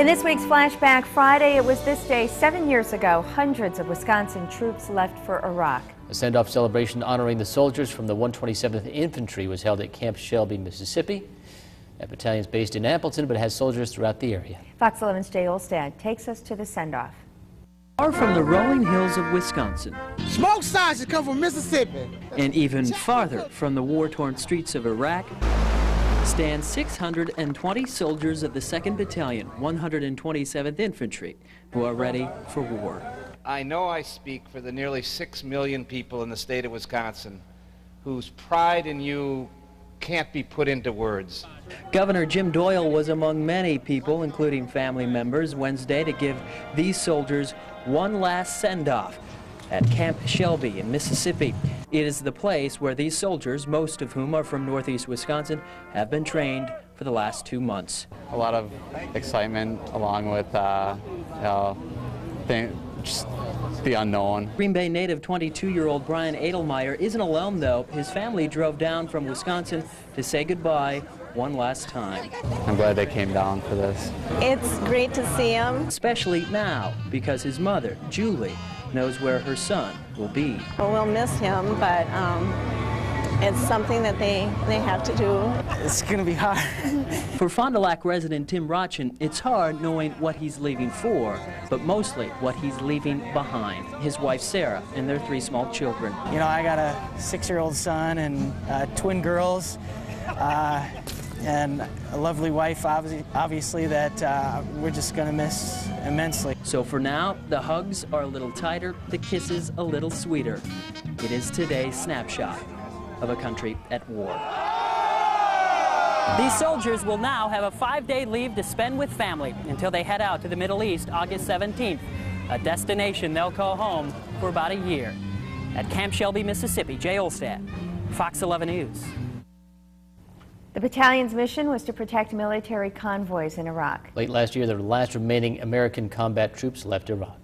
In this week's Flashback Friday, it was this day seven years ago, hundreds of Wisconsin troops left for Iraq. A send-off celebration honoring the soldiers from the 127th Infantry was held at Camp Shelby, Mississippi. That battalion is based in Appleton, but has soldiers throughout the area. Fox 11's Jay Olstad takes us to the send-off. Far from the rolling hills of Wisconsin. Smoke signs come from Mississippi. And even farther from the war-torn streets of Iraq stand 620 soldiers of the 2nd Battalion, 127th Infantry, who are ready for war. I know I speak for the nearly 6 million people in the state of Wisconsin whose pride in you can't be put into words. Governor Jim Doyle was among many people, including family members, Wednesday to give these soldiers one last send-off at Camp Shelby in Mississippi. It is the place where these soldiers, most of whom are from northeast Wisconsin, have been trained for the last two months. A lot of excitement along with uh, know, just the unknown. Green Bay native 22-year-old Brian Edelmeyer isn't alone, though. His family drove down from Wisconsin to say goodbye one last time. I'm glad they came down for this. It's great to see him. Especially now, because his mother, Julie, knows where her son will be. Well, we'll miss him, but um, it's something that they, they have to do. It's going to be hard. for Fond du Lac resident Tim Rotchen, it's hard knowing what he's leaving for, but mostly what he's leaving behind. His wife Sarah and their three small children. You know, I got a six-year-old son and uh, twin girls. Uh, and a lovely wife, obviously, that uh, we're just going to miss immensely. So for now, the hugs are a little tighter, the kisses a little sweeter. It is today's snapshot of a country at war. These soldiers will now have a five-day leave to spend with family until they head out to the Middle East August 17th, a destination they'll call home for about a year. At Camp Shelby, Mississippi, Jay Olstad, Fox 11 News. The battalion's mission was to protect military convoys in Iraq. Late last year, the last remaining American combat troops left Iraq.